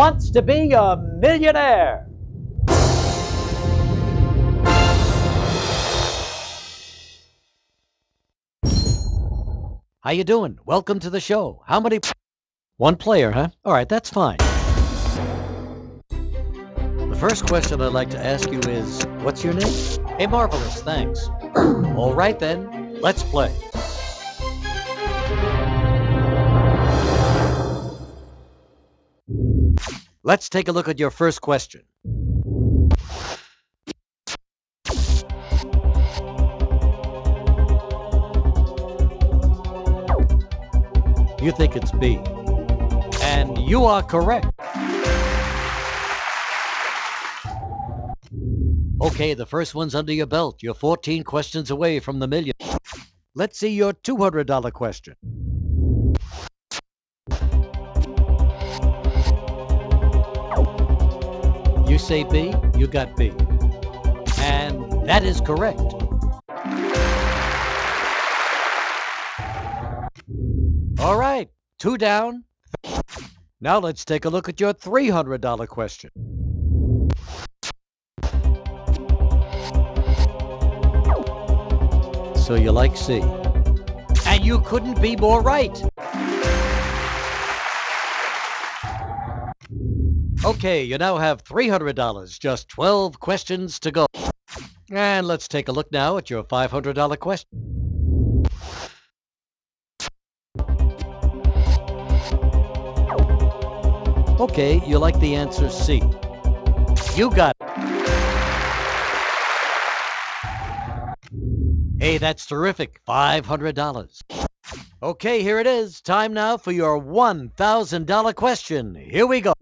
wants to be a millionaire? How you doing? Welcome to the show. How many... One player, huh? All right, that's fine. The first question I'd like to ask you is, what's your name? Hey, Marvelous, thanks. All right then, let's play. Let's take a look at your first question. You think it's B. And you are correct. Okay, the first one's under your belt. You're 14 questions away from the million. Let's see your $200 question. Say B, you got B. And that is correct. All right, two down. Now let's take a look at your $300 question. So you like C. And you couldn't be more right. Okay, you now have $300, just 12 questions to go. And let's take a look now at your $500 question. Okay, you like the answer C. You got it. Hey, that's terrific. $500. Okay, here it is. Time now for your $1,000 question. Here we go.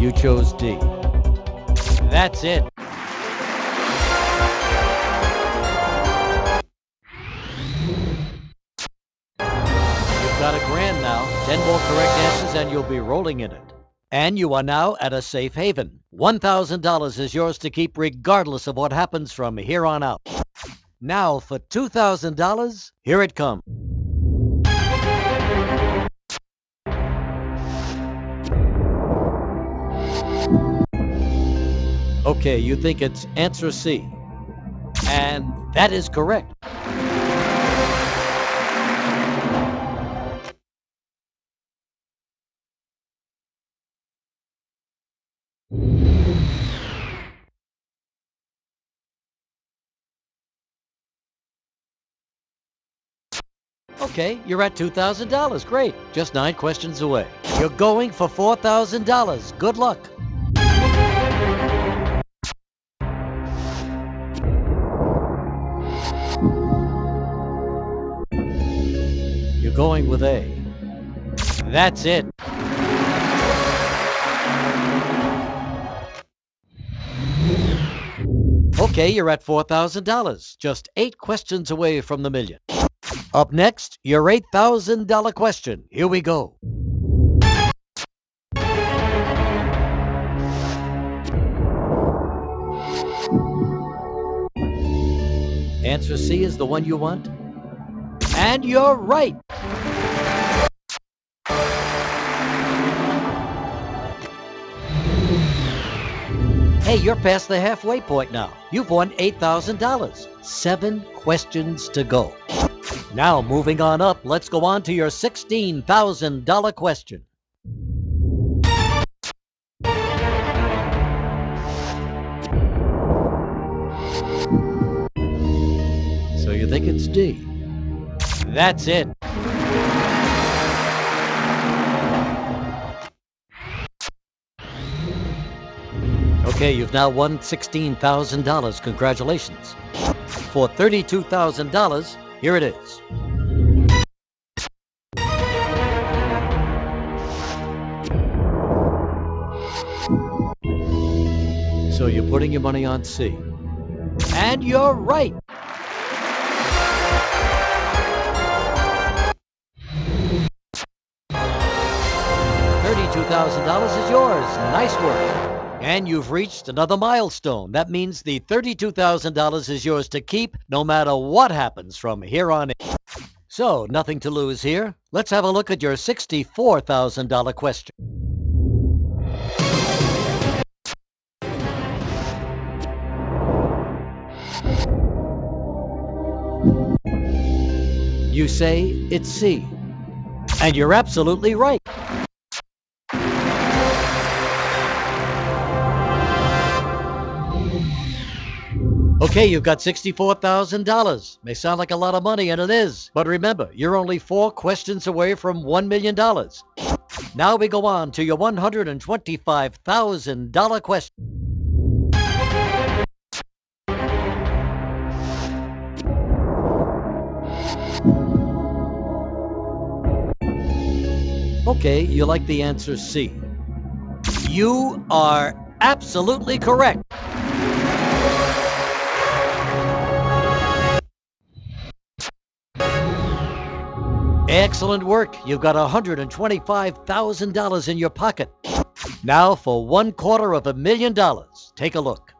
You chose D. That's it. You've got a grand now. 10 more correct answers and you'll be rolling in it. And you are now at a safe haven. $1,000 is yours to keep regardless of what happens from here on out. Now for $2,000, here it comes. Okay, you think it's answer C. And that is correct. Okay, you're at $2,000. Great. Just nine questions away. You're going for $4,000. Good luck. Going with A. That's it. Okay, you're at $4,000. Just eight questions away from the million. Up next, your $8,000 question. Here we go. Answer C is the one you want? And you're right. Hey, you're past the halfway point now. You've won $8,000. Seven questions to go. Now, moving on up, let's go on to your $16,000 question. So you think it's D? That's it. Okay, you've now won $16,000. Congratulations. For $32,000, here it is. So you're putting your money on C. And you're right. $32,000 is yours. Nice work. And you've reached another milestone. That means the $32,000 is yours to keep no matter what happens from here on in. So, nothing to lose here. Let's have a look at your $64,000 question. You say it's C. And you're absolutely right. Okay, you've got $64,000. May sound like a lot of money, and it is. But remember, you're only four questions away from $1 million. Now we go on to your $125,000 question. Okay, you like the answer C. You are absolutely correct. Excellent work. You've got $125,000 in your pocket. Now for one quarter of a million dollars. Take a look.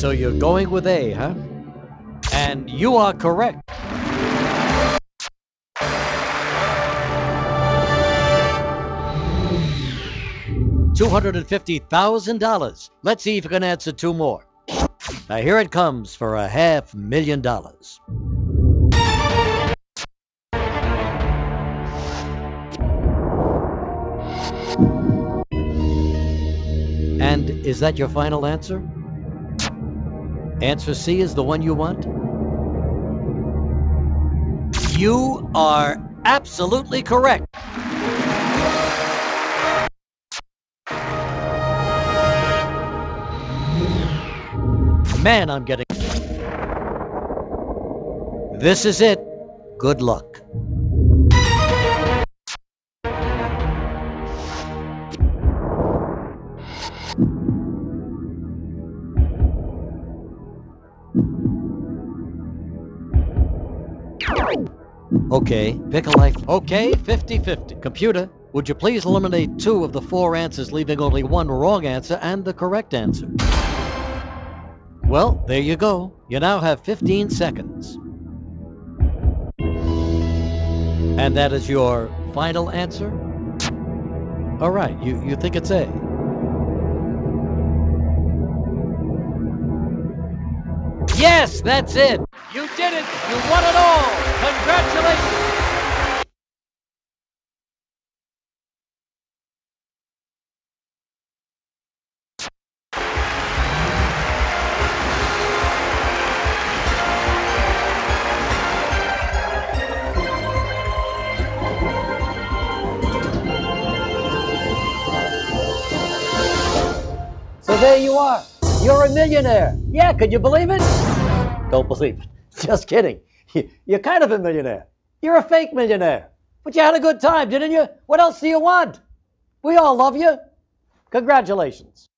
So you're going with A, huh? And you are correct. $250,000. Let's see if you can answer two more. Now here it comes for a half million dollars. And is that your final answer? Answer C is the one you want? You are absolutely correct. Man, I'm getting. This is it. Good luck. Okay, pick a life. Okay, 50 50. Computer, would you please eliminate two of the four answers, leaving only one wrong answer and the correct answer? Well, there you go. You now have 15 seconds. And that is your final answer? All right, you, you think it's A. Yes, that's it. You did it. You won it all. Congratulations. There you are. You're a millionaire. Yeah, could you believe it? Don't believe it. Just kidding. You're kind of a millionaire. You're a fake millionaire. But you had a good time, didn't you? What else do you want? We all love you. Congratulations.